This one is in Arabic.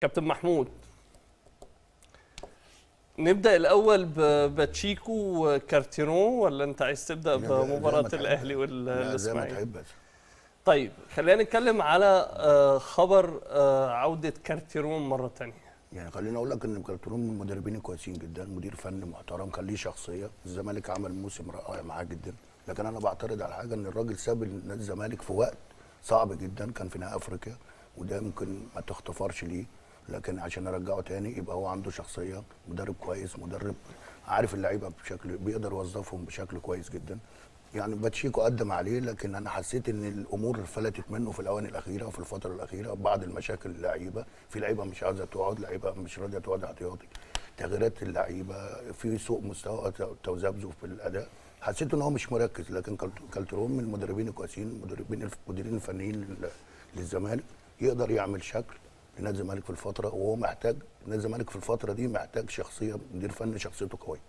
كابتن محمود. نبدأ الأول بباتشيكو وكارتيرون ولا أنت عايز تبدأ بمباراة. الأهلي والاسماعيلي طيب خلينا نتكلم على آه، خبر آه، عودة كارتيرون مرة تانية. يعني خليني أقول لك إن كارترون من المدربين الكويسين جدا مدير فني محترم كان ليه شخصية. الزمالك عمل موسم رائع معاه جدا. لكن أنا بعترض على حاجة إن الراجل ساب الزمالك في وقت صعب جدا كان في نهائي أفريقيا وده ممكن ما تغتفرش ليه. لكن عشان ارجعه تاني يبقى هو عنده شخصية مدرب كويس مدرب عارف اللعيبة بشكل بيقدر يوظفهم بشكل كويس جدا. يعني باتشيكو قدم عليه لكن أنا حسيت إن الأمور فلتت منه في الاوان الأخيرة وفي الفترة الأخيرة بعض المشاكل اللعيبة. في لعيبة مش عايزة تقعد لعيبة مش راضية تقعد احتياطي تغييرات اللعيبة في سوء مستوى تذبذب في الأداء. حسيت إن هو مش مركز لكن كالت- كالترون من المدربين الكويسين مدربين الف- المديرين الفنيين لل- للزمالك يقدر يعمل شكل. لنادي الزمالك في الفترة وهو محتاج نادي الزمالك في الفترة دي محتاج شخصية مدير فني شخصيته قوية.